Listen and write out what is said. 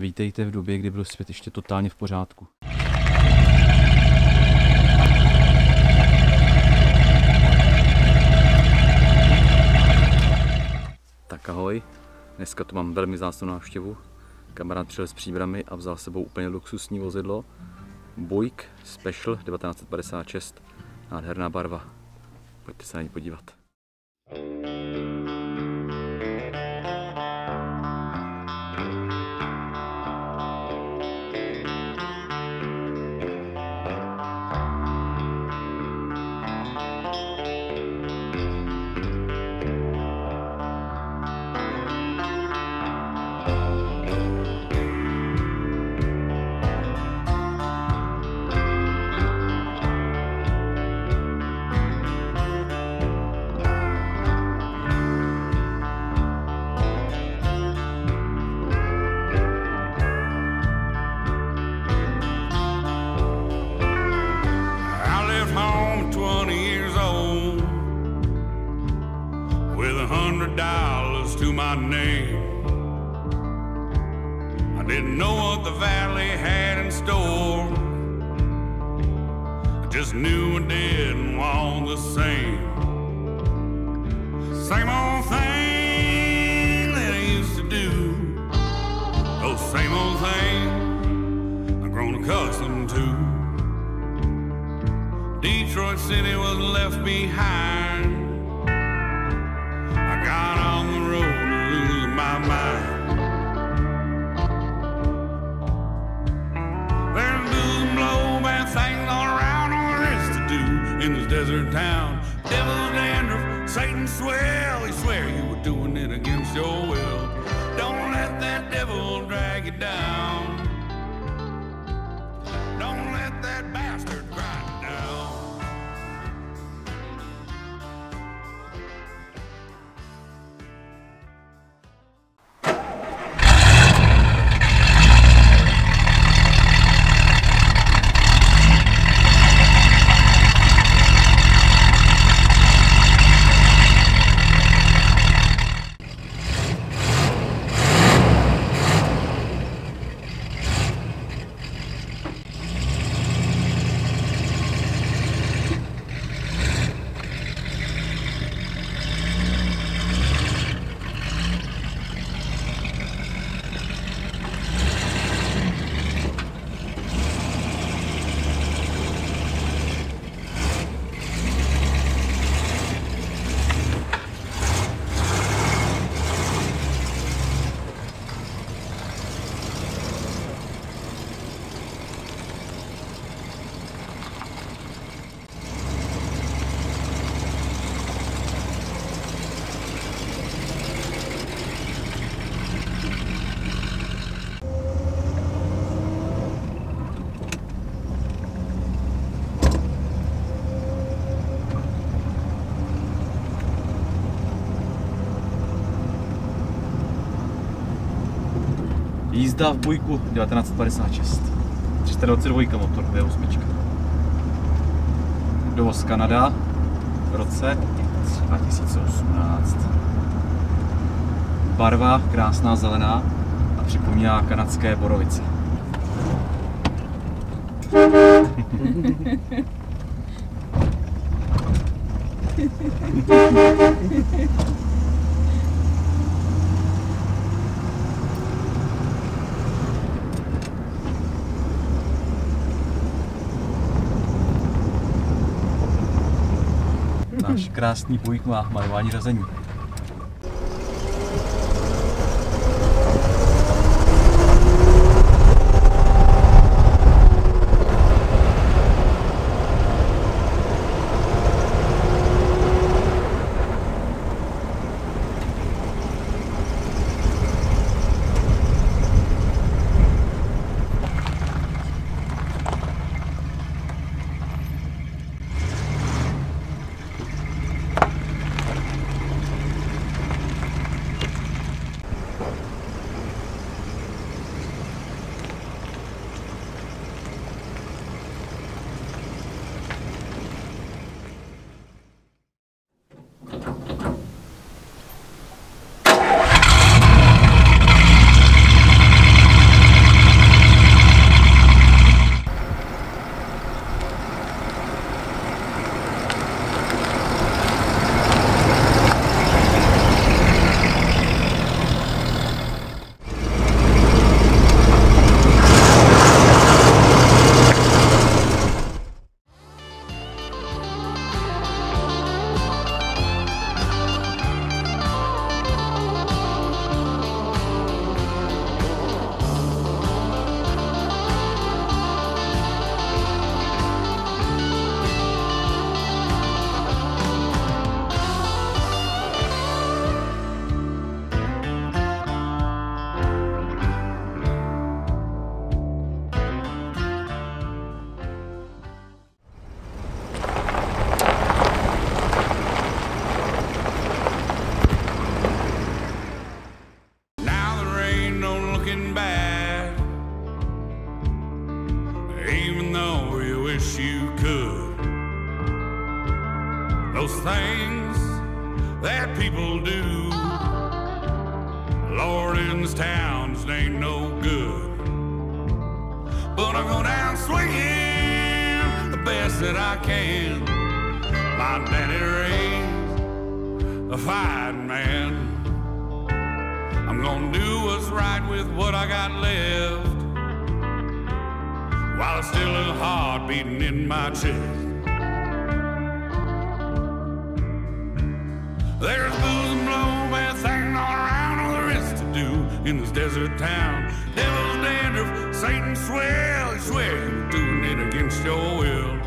Vítejte v době, kdy byl svět ještě totálně v pořádku. Tak ahoj, dneska tu mám velmi zásnou návštěvu. Kamarád přijel s příbrami a vzal s sebou úplně luxusní vozidlo. Buick Special 1956, nádherná barva. Pojďte se na ní podívat. Hundred dollars to my name. I didn't know what the valley had in store. I just knew I didn't want the same. Same old thing that I used to do. Those same old things I've grown accustomed to. Detroit City was left behind. Got on the road lose my mind. There's and blow, bad things all around, all there is to do in this desert town. Devil's dandruff, Satan swell, he swear you were doing it against your will. Don't let that devil drag you down. Jízda v Bujku 1956. 322 motor, V8. Dovoz Kanada v roce 2018. Barva krásná zelená a připomíná kanadské borovice. krásný Buick má manuální řazení. looking back. Even though you wish you could. Those things that people do. Lord, in this town, ain't no good. But I go down swinging the best that I can. My daddy raised a fighting man. I'm gonna do what's right with what I got left. While it's still a heart beating in my chest. There's booze and blowbath hanging all around, all there is to do in this desert town. Devil's dandruff, Satan swell, he swear you were doing it against your will.